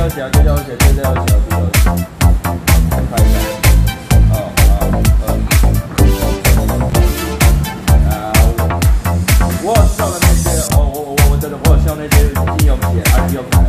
这条，这条鞋，这条鞋，这条鞋，我我晓得那些，哦，我我我晓得，我晓得那些金钥匙，还是要看的。